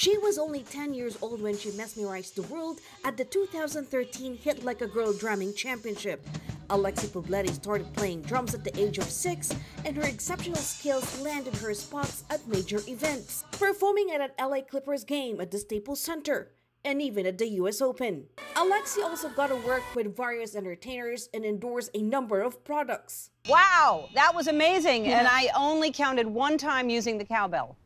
She was only 10 years old when she mesmerized the world at the 2013 Hit Like a Girl Drumming Championship. Alexey Poblete started playing drums at the age of 6 and her exceptional skills landed her spots at major events, performing at an LA Clippers game at the Staples Center and even at the US Open. Alexey also got to work with various entertainers and endorse a number of products. Wow, that was amazing. Yeah. And I only counted one time using the cowbell.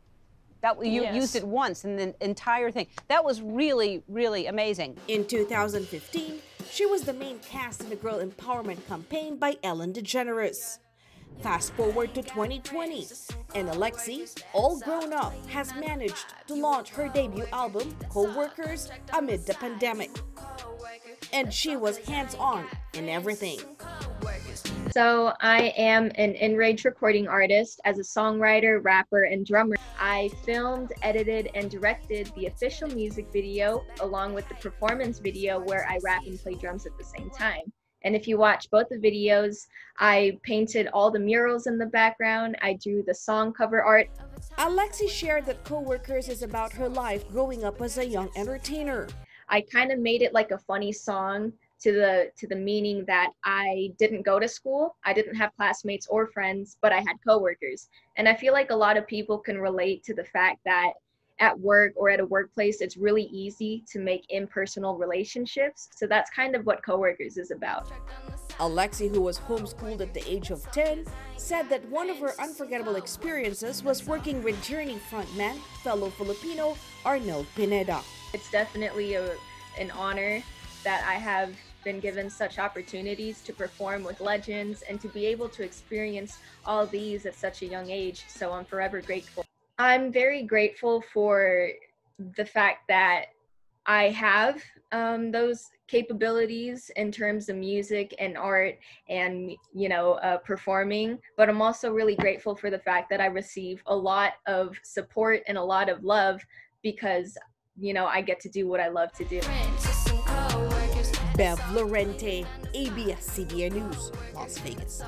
That you yes. used it once in the entire thing. That was really, really amazing. In 2015, she was the main cast in the Girl Empowerment campaign by Ellen DeGeneres. Fast forward to 2020, and Alexey, all grown up, has managed to launch her debut album, Co-Workers, amid the pandemic. And she was hands-on in everything. So I am an Enrage recording artist as a songwriter, rapper, and drummer. I filmed, edited, and directed the official music video along with the performance video where I rap and play drums at the same time. And if you watch both the videos, I painted all the murals in the background. I drew the song cover art. Alexey shared that Co-Workers is about her life growing up as a young entertainer. I kind of made it like a funny song to the to the meaning that I didn't go to school, I didn't have classmates or friends, but I had coworkers. And I feel like a lot of people can relate to the fact that at work or at a workplace, it's really easy to make impersonal relationships. So that's kind of what coworkers is about. Alexey, who was homeschooled at the age of 10, said that one of her unforgettable experiences was working with Journey frontman, fellow Filipino Arnel Pineda. It's definitely a, an honor that I have been given such opportunities to perform with legends and to be able to experience all these at such a young age. So I'm forever grateful. I'm very grateful for the fact that I have um, those capabilities in terms of music and art and you know uh, performing but i'm also really grateful for the fact that i receive a lot of support and a lot of love because you know i get to do what i love to do Bev Lorente, ABS-CBN News, Las Vegas.